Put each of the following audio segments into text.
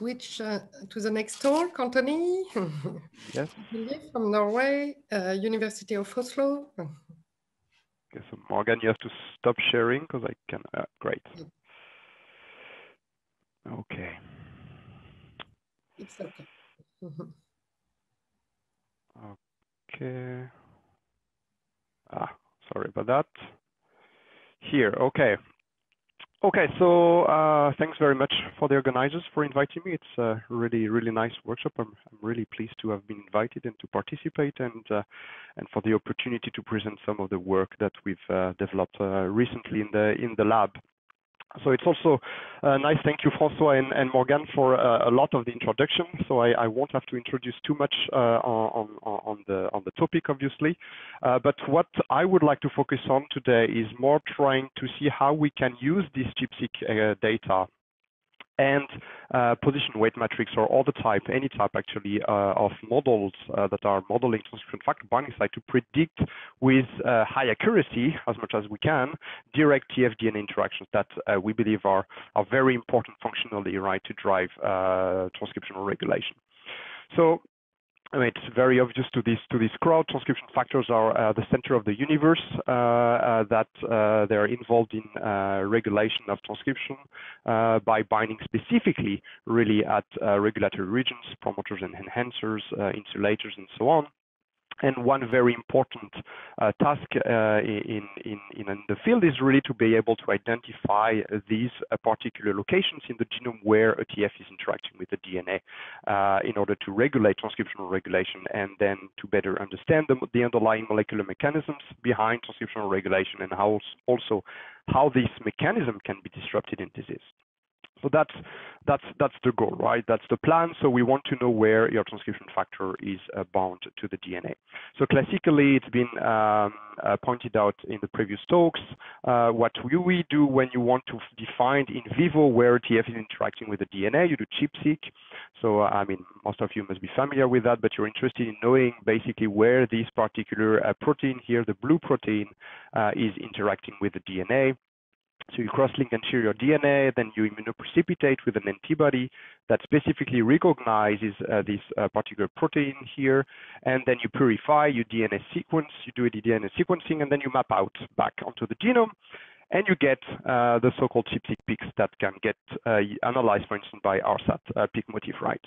switch uh, to the next talk, Anthony. yes. From Norway, uh, University of Oslo. Okay, so Morgan, you have to stop sharing because I can. Uh, great. Okay. It's okay. okay. Ah, sorry about that. Here, okay. Okay, so uh, thanks very much for the organizers for inviting me. It's a really, really nice workshop. I'm, I'm really pleased to have been invited and to participate and uh, and for the opportunity to present some of the work that we've uh, developed uh, recently in the in the lab. So it's also a nice thank you, François and, Morgan, for uh, a lot of the introduction. So I, won't have to introduce too much uh, on, the topic, obviously. Uh, but what I would like to focus on today is more trying to see how we can use this uh, data and uh, position weight matrix or other type, any type actually uh, of models uh, that are modeling transcription factor binding site to predict with high accuracy as much as we can direct TF-DNA interactions that we believe are, are very important functionally, right, to drive transcriptional regulation. So I mean, it's very obvious to this to this crowd. Transcription factors are uh, the center of the universe. Uh, uh, that uh, they are involved in uh, regulation of transcription uh, by binding specifically, really at regulatory regions, promoters and enhancers, insulators, and so on. And one very important uh, task uh, in, in, in, the field is really to be able to identify these uh, particular locations in the genome where a TF is interacting with the DNA uh, in order to regulate transcriptional regulation and then to better understand the, the underlying molecular mechanisms behind transcriptional regulation and how also how this mechanism can be disrupted in disease. So that's that's that's the goal, right? That's the plan. So we want to know where your transcription factor is uh, bound to the DNA. So classically, it's been um, uh, pointed out in the previous talks. Uh, what we do when you want to define in vivo where TF is interacting with the DNA, you do ChIP-seq. So I mean, most of you must be familiar with that, but you're interested in knowing basically where this particular protein here, the blue protein, is interacting with the DNA. So you cross-link anterior DNA, then you immunoprecipitate with an antibody that specifically recognizes uh, this uh, particular protein here, and then you purify your DNA sequence, you do the DNA sequencing, and then you map out back onto the genome, and you get uh, the so-called ChIP-seq peaks that can get uh, analyzed, for instance, by RSAT uh, peak motif, right?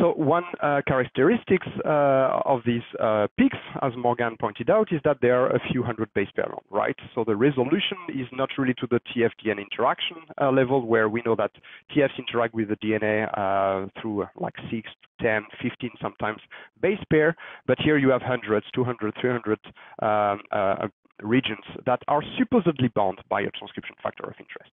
So one uh, characteristics uh, of these uh, peaks, as Morgan pointed out, is that there are a few hundred base pair long, right? So the resolution is not really to the TF-DNA interaction uh, level, where we know that TFs interact with the DNA uh, through uh, like 6, 10, 15 sometimes base pair, but here you have hundreds, 200, 300 um, regions that are supposedly bound by a transcription factor of interest.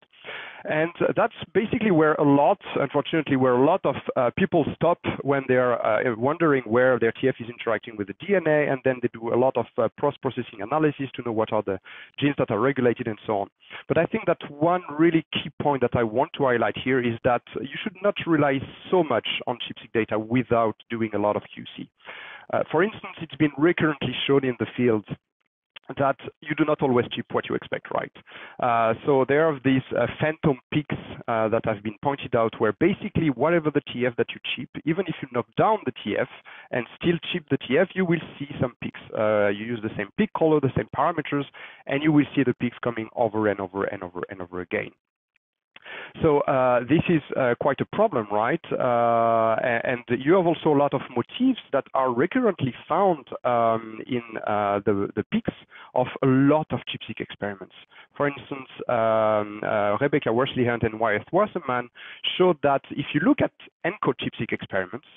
And that's basically where a lot, unfortunately, where a lot of uh, people stop when they're uh, wondering where their TF is interacting with the DNA, and then they do a lot of uh, post-processing analysis to know what are the genes that are regulated and so on. But I think that one really key point that I want to highlight here is that you should not rely so much on ChIP-seq data without doing a lot of QC. Uh, for instance, it's been recurrently shown in the field that you do not always chip what you expect, right? Uh, so there are these uh, phantom peaks uh, that have been pointed out where basically whatever the TF that you chip, even if you knock down the TF and still chip the TF, you will see some peaks. You use the same peak caller, the same parameters, and you will see the peaks coming over and over and over and over again. So uh, this is uh, quite a problem, right? Uh, and you have also a lot of motifs that are recurrently found um, in the, the peaks of a lot of ChIP-seq experiments. For instance, um, Rebecca Worsley-Hunt and Wyeth Wasserman showed that if you look at ENCODE ChIP-seq experiments,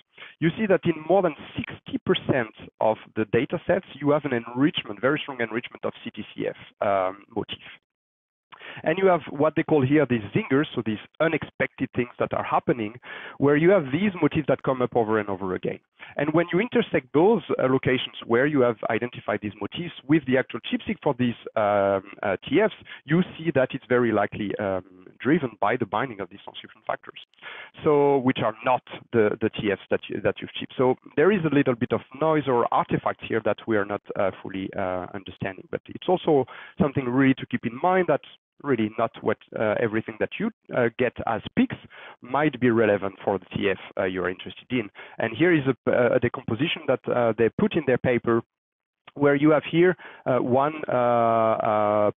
you see that in more than 60% of the data sets, you have an enrichment, very strong enrichment of CTCF um, motif. And you have what they call here these zingers, so these unexpected things that are happening, where you have these motifs that come up over and over again. And when you intersect those uh, locations where you have identified these motifs with the actual ChIP-seq for these um, uh, TFs, you see that it's very likely um, driven by the binding of these transcription factors, so which are not the, the TFs that, you, that you've chipped. So there is a little bit of noise or artifacts here that we are not uh, fully uh, understanding. But it's also something really to keep in mind that really not what uh, everything that you uh, get as peaks might be relevant for the TF uh, you're interested in. And here is a, a decomposition that they put in their paper where you have here uh, one uh, uh,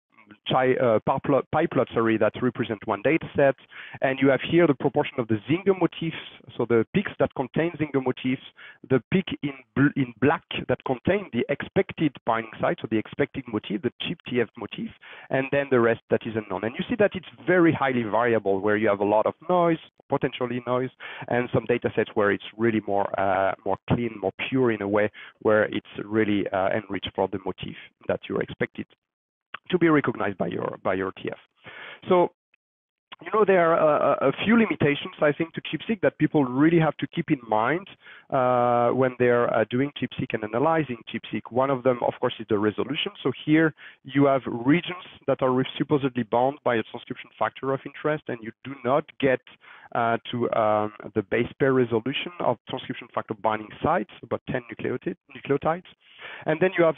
pie plot, sorry, that represent one data set. And you have here the proportion of the Zinger motifs, so the peaks that contain Zinger motifs, the peak in, bl in black that contain the expected binding site, so the expected motif, the CHIP TF motif, and then the rest that is unknown. And you see that it's very highly variable, where you have a lot of noise, potentially noise, and some data sets where it's really more uh, more clean, more pure in a way, where it's really uh, enriched for the motif that you're expected to be recognized by your by your TF. So you know, there are a, few limitations, I think, to ChIP-seq that people really have to keep in mind uh, when they're uh, doing ChIP-seq and analyzing ChIP-seq. One of them, of course, is the resolution. So here you have regions that are supposedly bound by a transcription factor of interest, and you do not get uh, to um, the base pair resolution of transcription factor binding sites, about 10 nucleotides. And then you have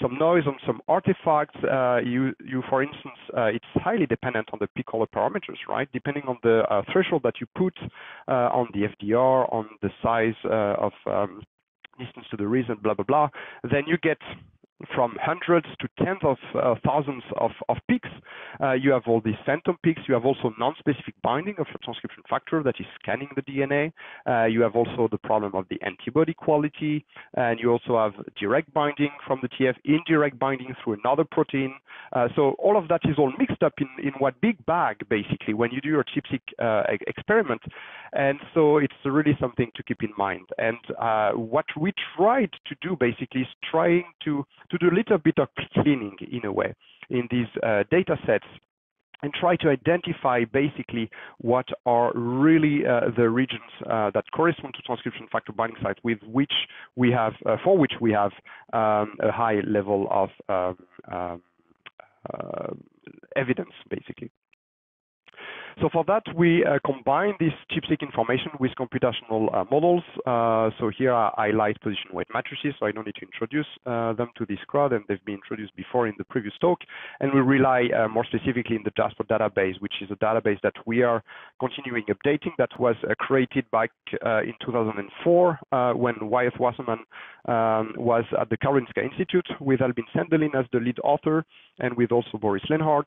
some noise on some artifacts. Uh, you, you, for instance, uh, it's highly dependent on the peak caller parameters, right? Depending on the uh, threshold that you put on the FDR, on the size of um, distance to the reason, blah, blah, blah, then you get from hundreds to tens of uh, thousands of, of peaks. Uh, you have all these phantom peaks. You have also non-specific binding of a transcription factor that is scanning the DNA. Uh, you have also the problem of the antibody quality, and you also have direct binding from the TF, indirect binding through another protein. Uh, so all of that is all mixed up in, in what big bag, basically, when you do your ChIP-seq uh, experiment. And so it's really something to keep in mind. And uh, what we tried to do, basically, is trying to to do a little bit of cleaning in a way in these uh, data sets and try to identify basically what are really uh, the regions uh, that correspond to transcription factor binding sites with which we have, uh, for which we have um, a high level of um, um, uh, evidence, basically. So for that, we uh, combine this ChIP-seq information with computational uh, models. Uh, so here I highlight position weight matrices, so I don't need to introduce them to this crowd, and they've been introduced before in the previous talk. And we rely more specifically in the JASPAR database, which is a database that we are continuing updating that was created back in 2004 when Wyeth Wasserman um, was at the Karolinska Institute with Albin Sandelin as the lead author and with also Boris Lenhard,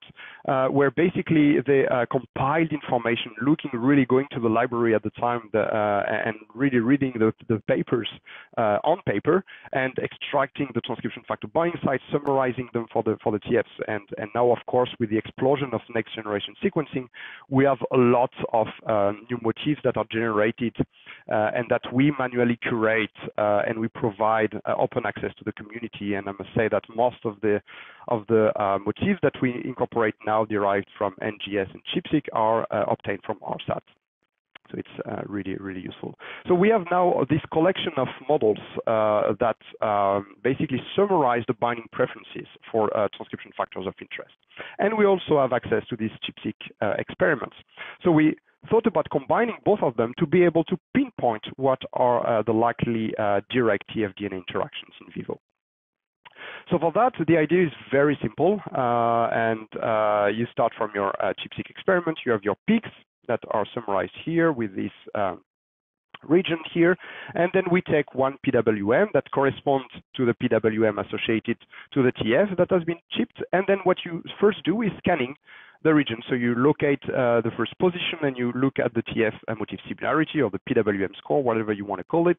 where basically they compile compiled information, looking really going to the library at the time the, uh, and really reading the, the papers uh, on paper and extracting the transcription factor binding sites, summarizing them for the for the TFs. And and now, of course, with the explosion of next generation sequencing, we have a lot of uh, new motifs that are generated uh, and that we manually curate uh, and we provide uh, open access to the community. And I must say that most of the of the motifs that we incorporate now derived from NGS and ChIP-seq are are uh, obtained from RSAT. So it's uh, really, really useful. So we have now this collection of models uh, that um, basically summarize the binding preferences for transcription factors of interest. And we also have access to these ChIP-seq experiments. So we thought about combining both of them to be able to pinpoint what are the likely direct TF-DNA interactions in vivo. So for that, the idea is very simple, uh, and uh, you start from your uh, ChIP-seq experiment. You have your peaks that are summarized here with this um, region here, and then we take one PWM that corresponds to the PWM associated to the TF that has been chipped, and then what you first do is scanning the region. So you locate uh, the first position and you look at the TF motif similarity or the PWM score, whatever you want to call it,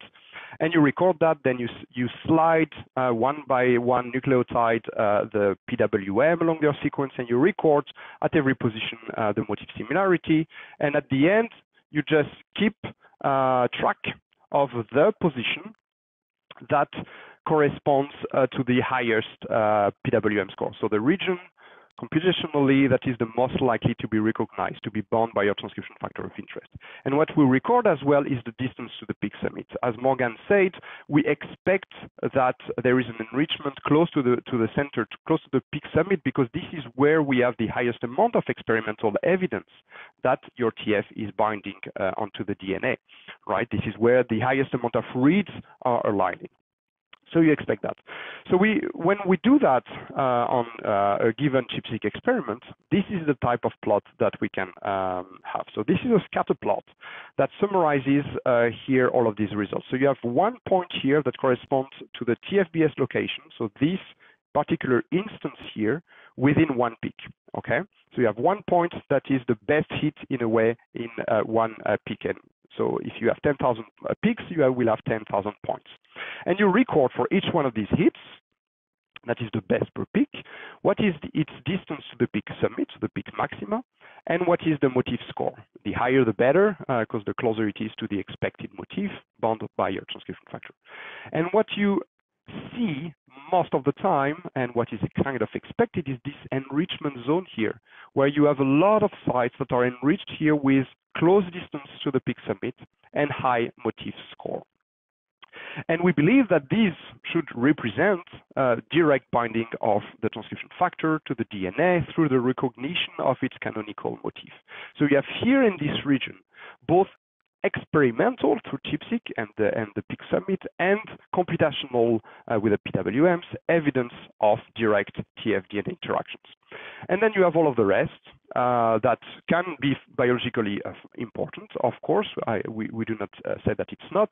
and you record that. Then you you slide uh, one by one nucleotide uh, the PWM along their sequence, and you record at every position uh, the motif similarity. And at the end, you just keep uh, track of the position that corresponds uh, to the highest PWM score. So the region computationally that is the most likely to be recognized, to be bound by your transcription factor of interest. And what we record as well is the distance to the peak summit. As Morgan said, we expect that there is an enrichment close to the to the center, close to the peak summit, because this is where we have the highest amount of experimental evidence that your TF is binding uh, onto the DNA, right? This is where the highest amount of reads are aligning. So you expect that. So we, when we do that uh, on uh, a given ChIP-seq experiment, this is the type of plot that we can um, have. So this is a scatter plot that summarizes uh, here all of these results. So you have one point here that corresponds to the TFBS location. So this particular instance here within one peak. Okay, so you have one point that is the best hit in a way in uh, one uh, peak, and so if you have 10,000 uh, peaks, you will have 10,000 points. And you record for each one of these hits, that is the best per peak, what is the, its distance to the peak summit, to the peak maxima, and what is the motif score. The higher the better, because uh, the closer it is to the expected motif bound by your transcription factor. And what you see most of the time, and what is kind of expected, is this enrichment zone here, where you have a lot of sites that are enriched here with close distance to the peak summit and high motif score. And we believe that these should represent direct binding of the transcription factor to the DNA through the recognition of its canonical motif. So you have here in this region both experimental through ChIP-seq and the, and the peak summit and computational uh, with the PWMs evidence of direct TF-DNA interactions. And then you have all of the rest, uh, that can be biologically uh, important, of course. I, we, we do not uh, say that it's not.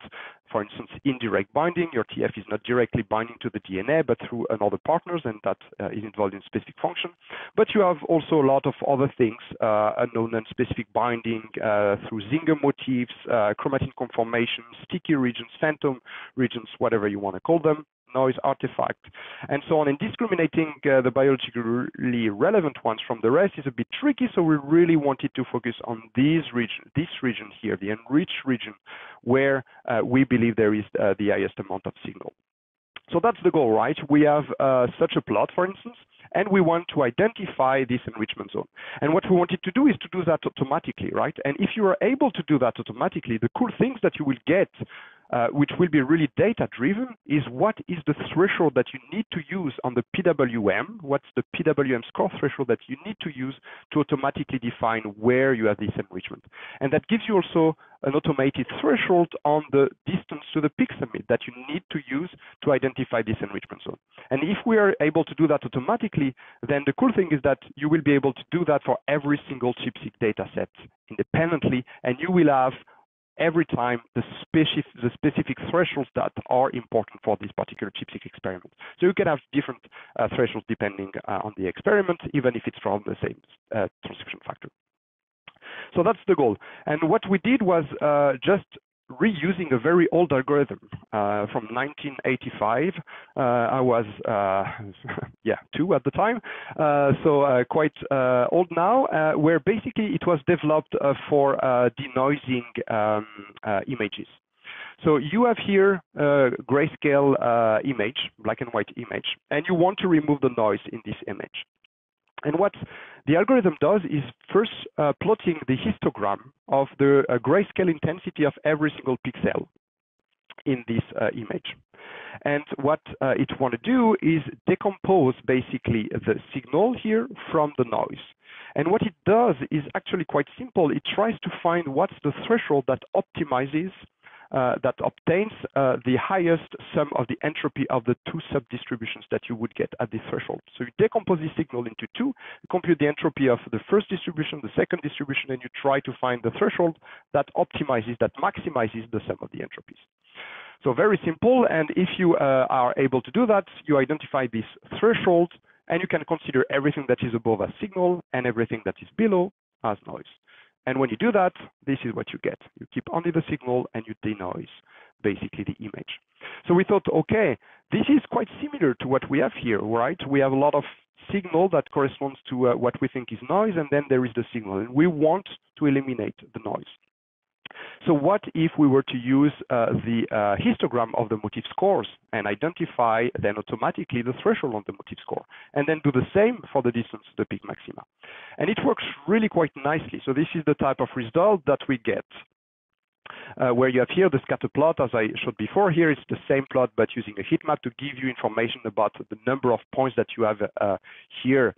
For instance, indirect binding, your TF is not directly binding to the DNA, but through another partners, and that uh, is involved in specific function. But you have also a lot of other things, uh, unknown and specific binding uh, through Zinger motifs, chromatin conformations, sticky regions, phantom regions, whatever you want to call them noise artifact, and so on. And discriminating uh, the biologically relevant ones from the rest is a bit tricky, so we really wanted to focus on these region, this region here, the enriched region, where uh, we believe there is uh, the highest amount of signal. So that's the goal, right? We have uh, such a plot, for instance, and we want to identify this enrichment zone. And what we wanted to do is to do that automatically, right? And if you are able to do that automatically, the cool things that you will get uh, which will be really data driven, is what is the threshold that you need to use on the PWM? What's the PWM score threshold that you need to use to automatically define where you have this enrichment? And that gives you also an automated threshold on the distance to the peak summit that you need to use to identify this enrichment zone. And if we are able to do that automatically, then the cool thing is that you will be able to do that for every single ChIP-seq data set independently, and you will have every time the specific, the specific thresholds that are important for this particular ChIP-seq experiment. So you can have different uh, thresholds depending uh, on the experiment, even if it's from the same uh, transcription factor. So that's the goal. And what we did was uh, just reusing a very old algorithm uh, from 1985. Uh, I was, uh, yeah, two at the time, uh, so uh, quite uh, old now, where basically it was developed for denoising um, images. So you have here a grayscale image, black and white image, and you want to remove the noise in this image. And what the algorithm does is first uh, plotting the histogram of the uh, grayscale intensity of every single pixel in this uh, image. And what uh, it want to do is decompose basically the signal here from the noise. And what it does is actually quite simple. It tries to find what's the threshold that optimizes that obtains uh, the highest sum of the entropy of the two sub-distributions that you would get at the threshold. So you decompose the signal into two, compute the entropy of the first distribution, the second distribution, and you try to find the threshold that optimizes, that maximizes the sum of the entropies. So very simple, and if you uh, are able to do that, you identify this threshold, and you can consider everything that is above as signal and everything that is below as noise. And when you do that, this is what you get. You keep only the signal and you denoise basically the image. So we thought, okay, this is quite similar to what we have here, right? We have a lot of signal that corresponds to uh, what we think is noise, and then there is the signal. And we want to eliminate the noise. So what if we were to use uh, the uh, histogram of the motif scores and identify then automatically the threshold on the motif score, and then do the same for the distance to the peak maxima? And it works really quite nicely. So this is the type of result that we get. Uh, where you have here the scatter plot, as I showed before. Here it's the same plot, but using a heat map to give you information about the number of points that you have uh, here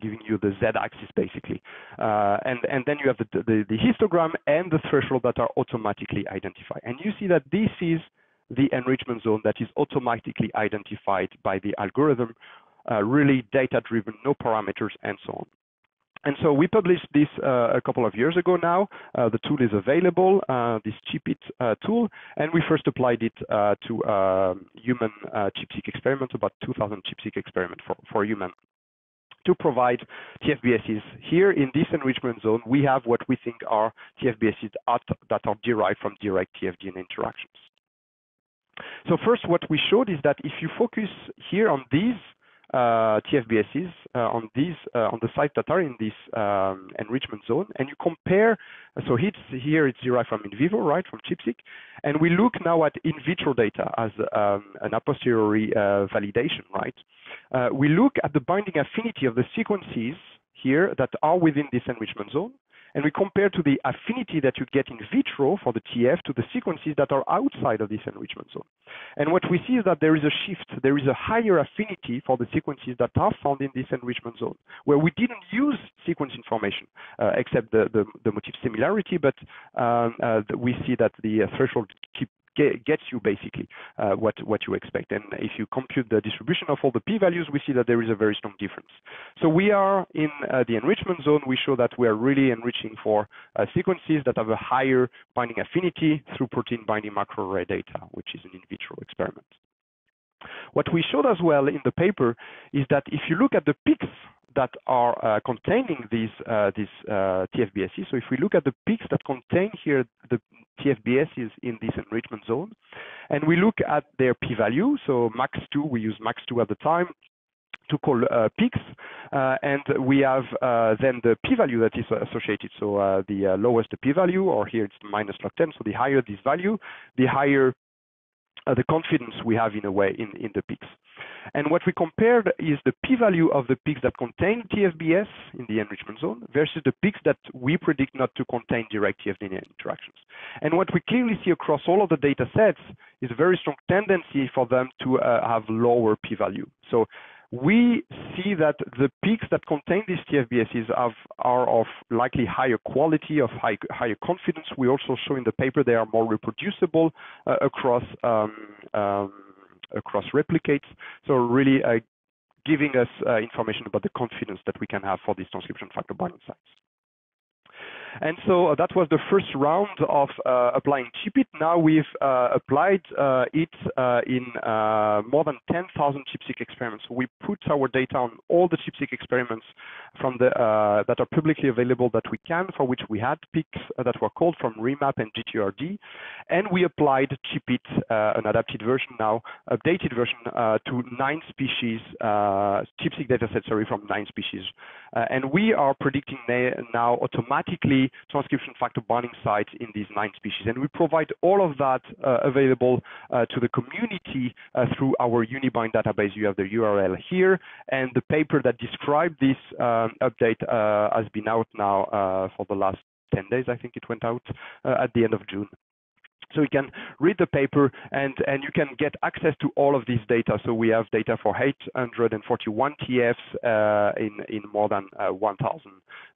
giving you the z-axis basically. Uh, and, and then you have the, the, the, histogram and the threshold that are automatically identified. And you see that this is the enrichment zone that is automatically identified by the algorithm, uh, really data-driven, no parameters, and so on. And so we published this uh, a couple of years ago now. Uh, the tool is available, uh, this ChIP-eat uh, tool, and we first applied it uh, to um, human uh, ChIP-seq experiment, about 2,000 ChIP-seq experiment for, for human to provide TFBSs. Here in this enrichment zone, we have what we think are TFBSs that are derived from direct TFDNA interactions. So first, what we showed is that if you focus here on these TFBSs uh, on these uh, on the sites that are in this um, enrichment zone, and you compare. So here it's derived from in vivo, right, from ChIP-seq, and we look now at in vitro data as um, an a posteriori uh, validation, right? Uh, we look at the binding affinity of the sequences here that are within this enrichment zone, and we compare to the affinity that you get in vitro for the TF to the sequences that are outside of this enrichment zone. And what we see is that there is a shift, there is a higher affinity for the sequences that are found in this enrichment zone, where we didn't use sequence information, uh, except the, the, the, motif similarity, but um, uh, we see that the uh, threshold keep gets you basically uh, what what you expect. And if you compute the distribution of all the p-values, we see that there is a very strong difference. So we are in uh, the enrichment zone. We show that we are really enriching for uh, sequences that have a higher binding affinity through protein binding microarray data, which is an in vitro experiment. What we showed as well in the paper is that if you look at the peaks that are uh, containing these uh, these uh. So if we look at the peaks that contain here the TFBSs in this enrichment zone, and we look at their p-value, so MACS2, we use MACS2 at the time, to call peaks, and we have then the p-value that is associated. So the lowest the p-value, or here it's minus log 10. So the higher this value, the higher the confidence we have in a way in, in the peaks. And what we compared is the p-value of the peaks that contain TFBS in the enrichment zone versus the peaks that we predict not to contain direct TFDNA interactions. And what we clearly see across all of the data sets is a very strong tendency for them to uh, have lower p-value. So we see that the peaks that contain these TFBSs have, are of likely higher quality, of high, higher confidence. We also show in the paper they are more reproducible uh, across um, um, across replicates. So really uh, giving us uh, information about the confidence that we can have for these transcription factor binding sites. And so uh, that was the first round of uh, applying ChIP-eat. Now we've uh, applied uh, it uh, in uh, more than 10,000 ChIP-seq experiments. We put our data on all the ChIP-seq experiments from the that are publicly available that we can, for which we had peaks that were called from REMAP and GTRD, and we applied ChIP-eat, an adapted version now, updated version to nine species, ChIP-seq dataset, sorry, from nine species. and we are predicting now automatically transcription factor binding sites in these nine species. And we provide all of that uh, available uh, to the community uh, through our Unibind database. You have the URL here, and the paper that described this um, update has been out now for the last 10 days. I think it went out uh, at the end of June. So you can read the paper and, and you can get access to all of these data. So we have data for 841 TFs uh, in, in more than uh, 1,000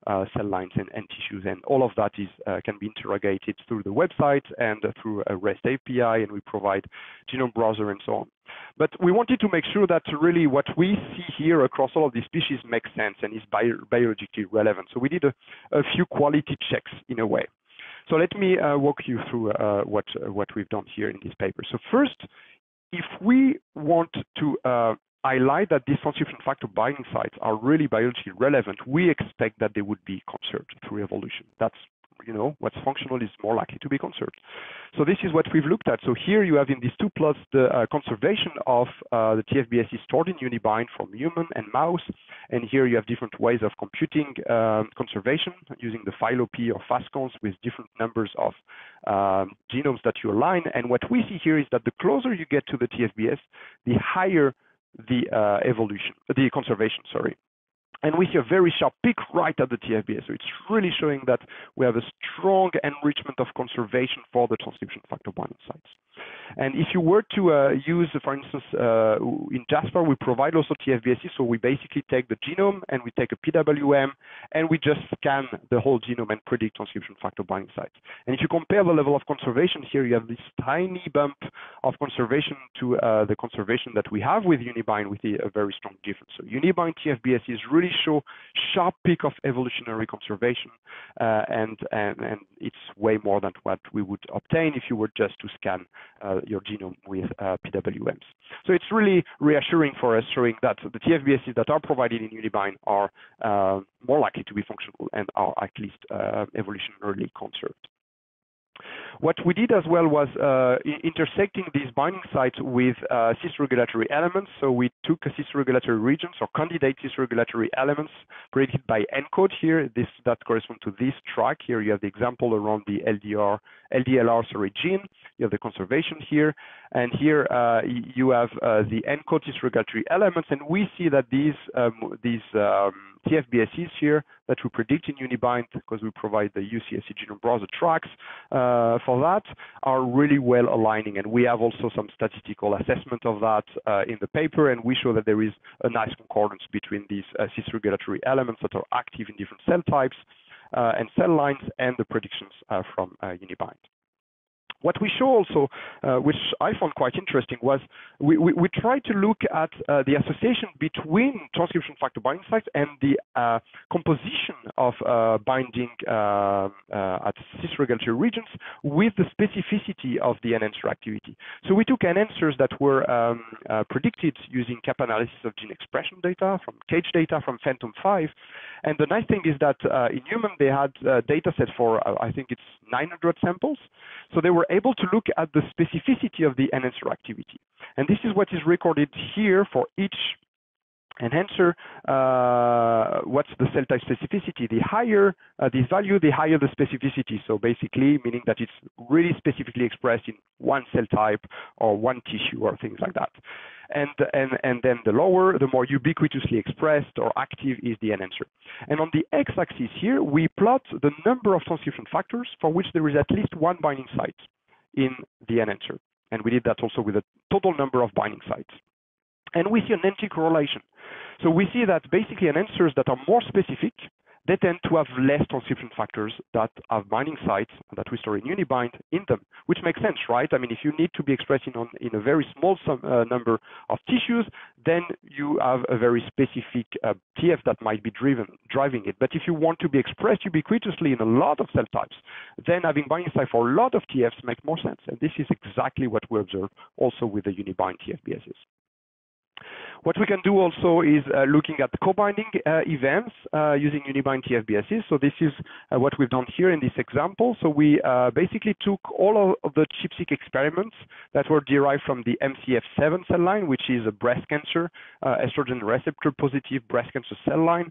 uh, cell lines and, and, tissues. And all of that is uh, can be interrogated through the website and through a REST API, and we provide genome browser and so on. But we wanted to make sure that really what we see here across all of these species makes sense and is bio biologically relevant. So we did a, a few quality checks in a way. So let me uh, walk you through uh, what uh, what we've done here in this paper. So first, if we want to uh, highlight that these transcription factor binding sites are really biologically relevant, we expect that they would be conserved through evolution. That's you know, what's functional is more likely to be conserved. So this is what we've looked at. So here you have in these two plots the uh, conservation of uh, the TFBSs stored in Unibind from human and mouse. And here you have different ways of computing um, conservation using the PhyloP or phastCons with different numbers of um, genomes that you align. And what we see here is that the closer you get to the TFBS, the higher the uh, evolution, the conservation, sorry. And we see a very sharp peak right at the TFBS. So it's really showing that we have a strong enrichment of conservation for the transcription factor binding sites. And if you were to uh, use, for instance, uh, in JASPAR, we provide also TFBSE. So we basically take the genome and we take a PWM and we just scan the whole genome and predict transcription factor binding sites. And if you compare the level of conservation here, you have this tiny bump of conservation to uh, the conservation that we have with Unibind with a, very strong difference. So Unibind TFBSE is really show sharp peak of evolutionary conservation, uh, and, and, and it's way more than what we would obtain if you were just to scan uh, your genome with uh, PWMs. So it's really reassuring for us, showing that the TFBSs that are provided in Unibind are uh, more likely to be functional and are at least uh, evolutionarily conserved. What we did as well was uh, intersecting these binding sites with uh, cis-regulatory elements. So we took cis-regulatory regions or candidate cis-regulatory elements predicted by ENCODE here. This that corresponds to this track. Here you have the example around the LDR, LDLR sorry, gene. You have the conservation here. And here uh, you have uh, the ENCODE cis-regulatory elements. And we see that these, um, these um, TFBSEs here that we predict in Unibind because we provide the UCSC genome browser tracks uh, for that are really well aligning. And we have also some statistical assessment of that uh, in the paper. And we show that there is a nice concordance between these uh, cis-regulatory elements that are active in different cell types uh, and cell lines and the predictions uh, from uh, Unibind. What we show also, uh, which I found quite interesting, was we, tried to look at uh, the association between transcription factor binding sites and the uh, composition of binding at cis-regulatory regions with the specificity of the enhancer activity. So we took enhancers that were um, predicted using CAP analysis of gene expression data from CAGE data from FANTOM 5. And the nice thing is that in human, they had data set for, I think it's 900 samples. So they were able to look at the specificity of the enhancer activity. And this is what is recorded here for each enhancer, uh, what's the cell type specificity? The higher uh, this value, the higher the specificity. So basically, meaning that it's really specifically expressed in one cell type or one tissue or things like that. And, and, and then the lower, the more ubiquitously expressed or active is the enhancer. And on the x-axis here, we plot the number of transcription factors for which there is at least one binding site in the enhancer. And we did that also with a total number of binding sites. And we see an anti-correlation. So we see that basically enhancers that are more specific they tend to have less transcription factors that have binding sites that we store in Unibind in them, which makes sense, right? I mean, if you need to be expressing on in a very small sum, uh, number of tissues, then you have a very specific uh, TF that might be driven driving it. But if you want to be expressed ubiquitously in a lot of cell types, then having binding site for a lot of TFs makes more sense. And this is exactly what we observe also with the Unibind TFBSs. What we can do also is uh, looking at co-binding uh, events uh, using Unibind TFBSs. So this is what we've done here in this example. So we basically took all of the ChIP-seq experiments that were derived from the MCF7 cell line, which is a breast cancer, estrogen receptor positive breast cancer cell line.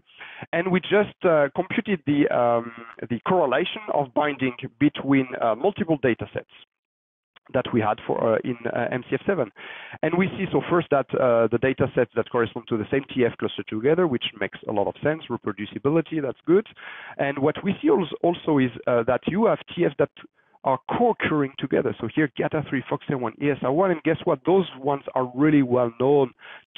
And we just computed um, the correlation of binding between multiple data sets that we had for uh, in uh, MCF7. And we see so first that uh, the data sets that correspond to the same TF cluster together, which makes a lot of sense, reproducibility, that's good. And what we see also is that you have TFs that are co-occurring together. So here, GATA3, FOXA1, ESR1, and guess what? Those ones are really well known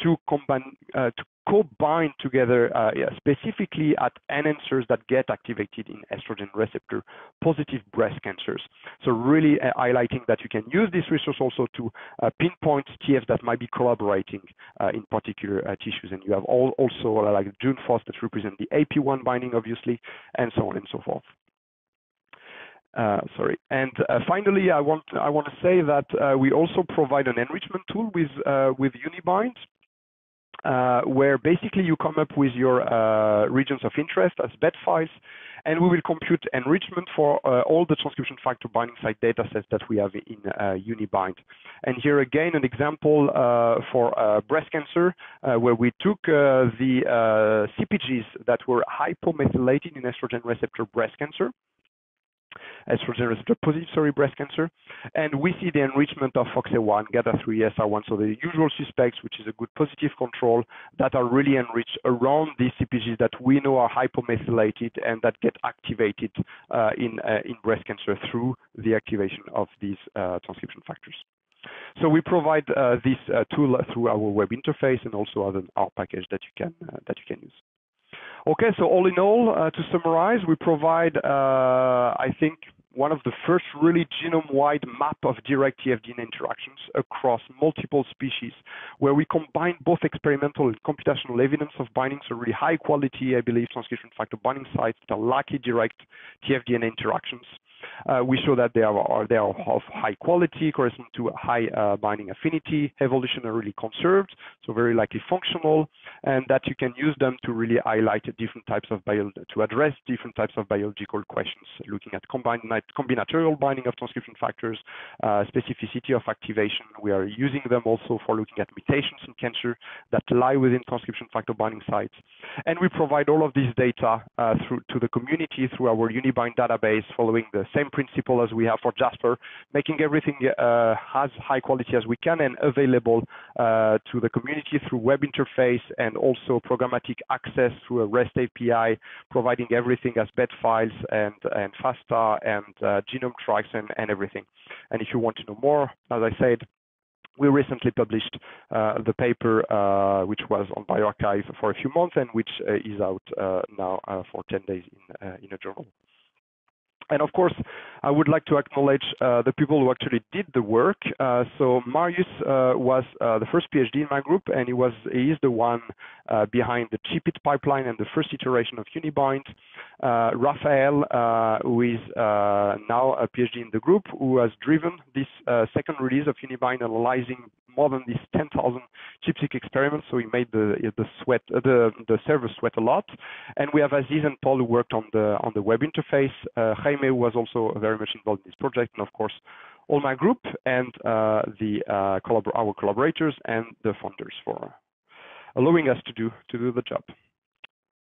to combine uh, to co-bind together uh, yeah, specifically at enhancers that get activated in estrogen receptor positive breast cancers. So really uh, highlighting that you can use this resource also to uh, pinpoint TFs that might be collaborating uh, in particular uh, tissues. And you have all, also like JUNFOS that represent the AP1 binding, obviously, and so on and so forth. Uh, sorry. And uh, finally, I want I want to say that uh, we also provide an enrichment tool with uh, with Unibind uh, where basically you come up with your uh, regions of interest as bed files, and we will compute enrichment for all the transcription factor binding site datasets that we have in Unibind. And here again, an example for breast cancer, where we took the CPGs that were hypomethylated in estrogen receptor breast cancer, estrogen receptor positive, sorry, breast cancer. And we see the enrichment of FOXA1, GATA3, ESR1, so the usual suspects, which is a good positive control, that are really enriched around these CPGs that we know are hypomethylated and that get activated uh, in, uh, in breast cancer through the activation of these uh, transcription factors. So we provide uh, this uh, tool through our web interface and also as an R package that you can uh, that you can use. Okay, so all in all, uh, to summarize, we provide, uh, I think, one of the first really genome-wide map of direct TFDNA interactions across multiple species, where we combine both experimental and computational evidence of binding, so really high quality, I believe, transcription factor binding sites that are lucky direct TFDNA interactions. Uh, we show that they are, they are of high quality, correspond to high uh, binding affinity, evolutionarily conserved, so very likely functional, and that you can use them to really highlight different types of to address different types of biological questions, looking at combined, combinatorial binding of transcription factors, uh, specificity of activation. We are using them also for looking at mutations in cancer that lie within transcription factor binding sites. And we provide all of this data through to the community through our Unibind database following the same principle as we have for JASPAR, making everything uh, as high quality as we can and available uh, to the community through web interface and also programmatic access through a REST API, providing everything as bed files and, and FASTA and uh, genome tracks and, and everything. And if you want to know more, as I said, we recently published uh, the paper, uh, which was on bioRxiv for a few months and which uh, is out now for 10 days in, in a journal. And of course, I would like to acknowledge uh, the people who actually did the work. Uh, so Marius uh, was uh, the first PhD in my group, and he was he is the one uh, behind the ChIP-eat pipeline and the first iteration of Unibind. Uh, Raphael, who is now a PhD in the group, who has driven this second release of Unibind, analyzing more than these 10,000 ChIP-seq experiments. So he made the the sweat the the server sweat a lot. And we have Aziz and Paul who worked on the on the web interface. Jaime was also very much involved in this project, and of course, all my group and uh, the uh, our collaborators and the funders for allowing us to do to do the job.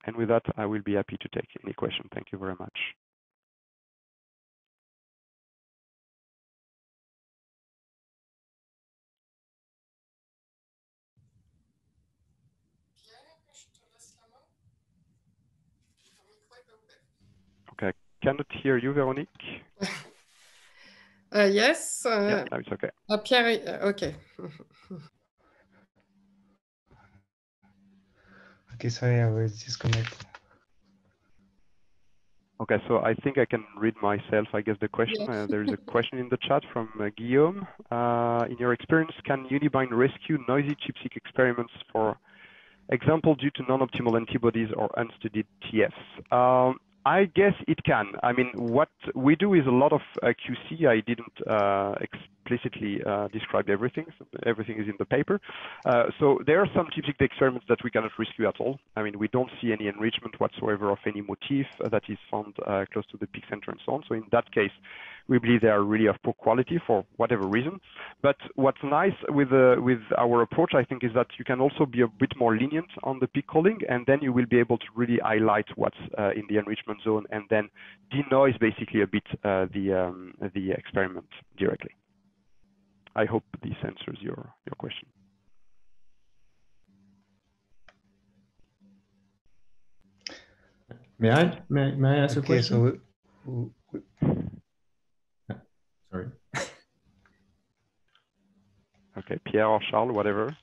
And with that, I will be happy to take any question. Thank you very much. Cannot hear you, Veronique. Uh, yes. Uh, yeah, no, it's okay. Uh, Pierre, uh, okay. okay, sorry, I was disconnected. Okay, so I think I can read myself, I guess, the question. Yes. Uh, there is a question in the chat from uh, Guillaume. Uh, in your experience, can Unibind rescue noisy ChIP-seq experiments, for example, due to non-optimal antibodies or unstudied TFs? Um, I guess it can. I mean, what we do is a lot of uh, QC. I didn't uh, explicitly uh, describe everything. So everything is in the paper. Uh, so there are some typical experiments that we cannot rescue at all. I mean, we don't see any enrichment whatsoever of any motif that is found uh, close to the peak center and so on. So in that case, we believe they are really of poor quality for whatever reason. But what's nice with uh, with our approach, I think, is that you can also be a bit more lenient on the peak calling, and then you will be able to really highlight what's uh, in the enrichment zone, and then denoise basically a bit uh, the um, the experiment directly. I hope this answers your your question. May I may, may I ask okay, a question? So we, we, Sorry. Okay, Pierre or Charles, whatever.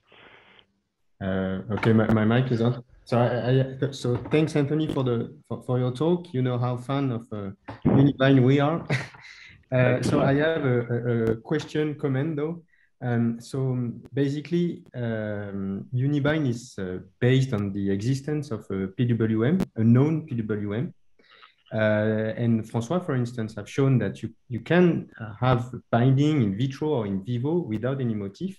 Uh, okay, my, my mic is on. So I, I, so thanks, Anthony, for the for, for, your talk. You know how fan of uh, we are. uh, so I have a, a, question comment though. Um, so basically, um, Unibind is uh, based on the existence of a PWM, a known PWM, uh, and Francois, for instance, have shown that you, you can have binding in vitro or in vivo without any motif.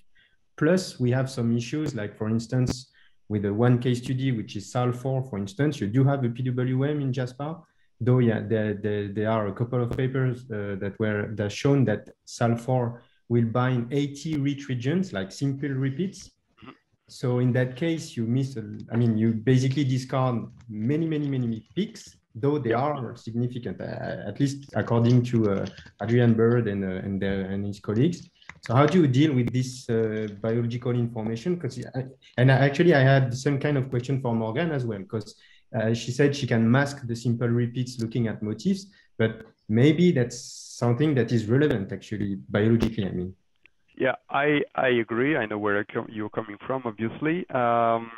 Plus, we have some issues, like for instance, with the one case study, which is SALL4, for instance, you do have a PWM in JASPAR, though yeah, there, there, there are a couple of papers uh, that were that shown that SALL4 will bind AT rich regions, like simple repeats. So in that case, you miss, a, I mean, you basically discard many, many, many peaks though they are significant, uh, at least according to uh, Adrian Bird and, uh, and, and, his colleagues. So how do you deal with this uh, biological information? Because and actually I had some kind of question for Morgan as well, because uh, she said she can mask the simple repeats looking at motifs, but maybe that's something that is relevant actually biologically. I mean. Yeah, I I agree. I know where you're coming from. Obviously, um,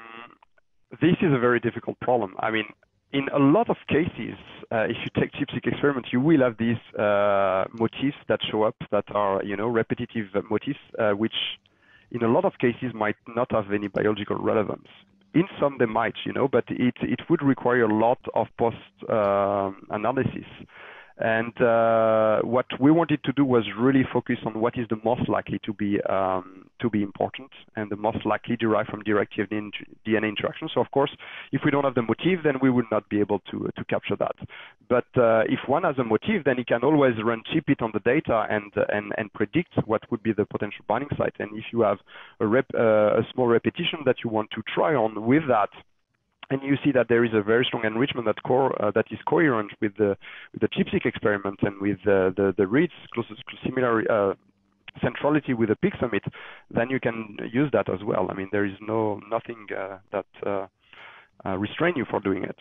this is a very difficult problem. I mean, in a lot of cases, uh, if you take ChIP-seq experiments, you will have these uh, motifs that show up that are, you know, repetitive motifs, uh, which in a lot of cases might not have any biological relevance. In some, they might, you know, but it, it would require a lot of post um, analysis. And uh, what we wanted to do was really focus on what is the most likely to be um, to be important and the most likely derived from direct DNA interaction. So of course, if we don't have the motif, then we would not be able to to capture that. But uh, if one has a motif, then he can always run ChIP-eat on the data and and and predict what would be the potential binding site. And if you have a rep, uh, a small repetition that you want to try on with that and you see that there is a very strong enrichment that uh, that is coherent with the with the ChIP-seq experiment and with uh, the the reads similar uh, centrality with the peak summit, then you can use that as well. I mean, there is no nothing uh, that uh, uh, restrain you for doing it.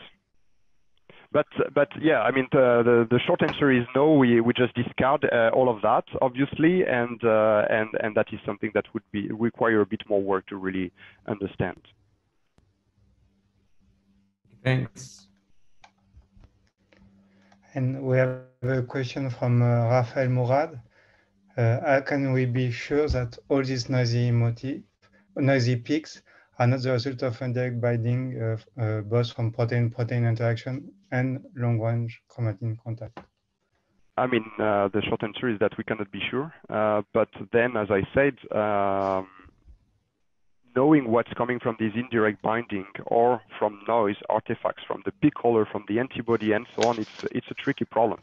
But but yeah, I mean the the, the short answer is no. We we just discard all of that obviously, and and and that is something that would be require a bit more work to really understand. Thanks. And we have a question from uh, Rafael Murad. Uh, how can we be sure that all these noisy motif, noisy peaks are not the result of indirect binding uh, uh, both from protein-protein interaction and long-range chromatin contact? I mean, uh, the short answer is that we cannot be sure. Uh, but then, as I said, um, knowing what's coming from this indirect binding or from noise artifacts from the peak caller, from the antibody, and so on, it's it's a tricky problem.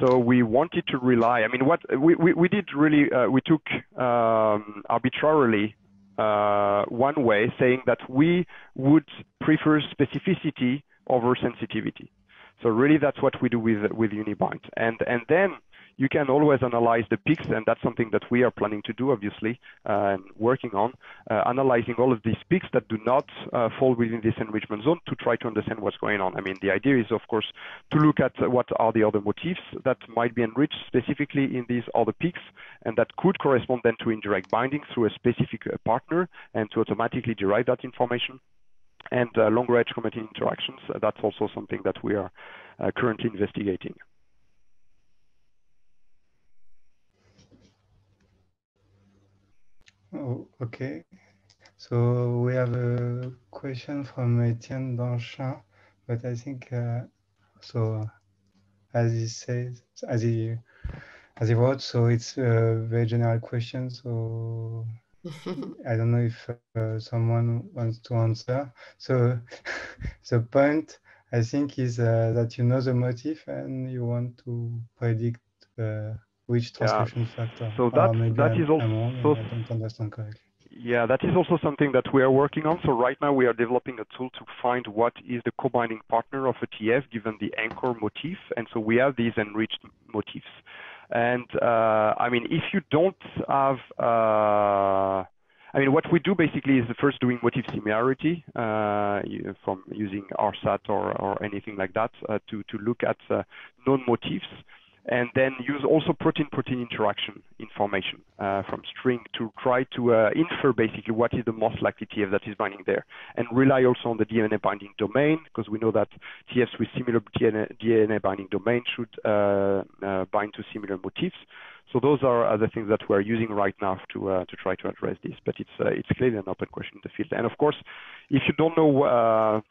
So we wanted to rely. I mean, what we we, we did really uh, we took um, arbitrarily uh, one way, saying that we would prefer specificity over sensitivity. So really, that's what we do with with UniBind, and and then you can always analyze the peaks, and that's something that we are planning to do, obviously, uh, and working on, uh, analyzing all of these peaks that do not uh, fall within this enrichment zone to try to understand what's going on. I mean, the idea is, of course, to look at what are the other motifs that might be enriched specifically in these other peaks, and that could correspond then to indirect binding through a specific partner, and to automatically derive that information and uh, long-range chromatin interactions. Uh, that's also something that we are uh, currently investigating. Oh, okay. So we have a question from Etienne Danchin, but I think uh, so. As he says, as he as he wrote, so it's a very general question. So I don't know if uh, someone wants to answer. So the point I think is uh, that you know the motif and you want to predict uh, which transcription yeah. factor? So that that is also I don't understand correctly. Yeah, that is also something that we are working on. So right now we are developing a tool to find what is the co-binding partner of a TF given the anchor motif, and so we have these enriched motifs. And uh, I mean, if you don't have uh, I mean, what we do basically is the first doing motif similarity uh, from using RSAT or, or anything like that uh, to, to look at uh, known motifs and then use also protein-protein interaction information uh, from STRING to try to uh, infer basically what is the most likely TF that is binding there, and rely also on the DNA binding domain because we know that TFs with similar DNA, DNA binding domain should uh, uh, bind to similar motifs. So those are the things that we're using right now to uh, to try to address this. But it's uh, it's clearly an open question in the field. And of course, if you don't know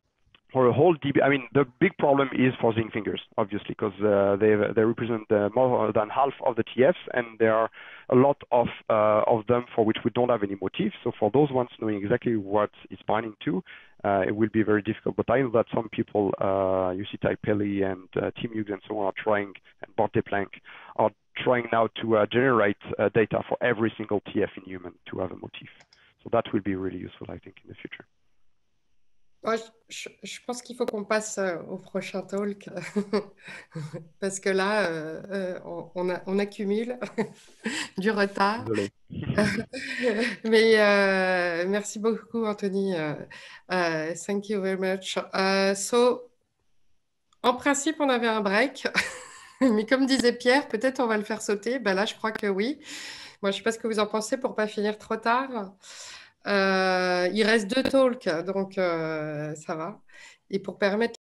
for a whole DB, I mean, the big problem is for zinc fingers, obviously, because uh, they they represent uh, more than half of the TFs, and there are a lot of uh, of them for which we don't have any motifs. So for those ones, knowing exactly what it's binding to, uh, it will be very difficult. But I know that some people, uh, Jussi Taipale and uh, Tim Hughes and so on, are trying, and Bart Deplancke are trying now to uh, generate data for every single TF in human to have a motif. So that will be really useful, I think, in the future. Moi, je, je pense qu'il faut qu'on passe euh, au prochain talk parce que là, euh, euh, on, on a- on accumule du retard. Mais euh, merci beaucoup, Anthony. Euh, euh, thank you very much. Euh, so, en principe, on avait un break, mais comme disait Pierre, peut-être on va le faire sauter. Ben là, je crois que oui. Moi, je ne sais pas ce que vous en pensez pour pas finir trop tard. Euh, il reste deux talks, donc euh, ça va. Et pour permettre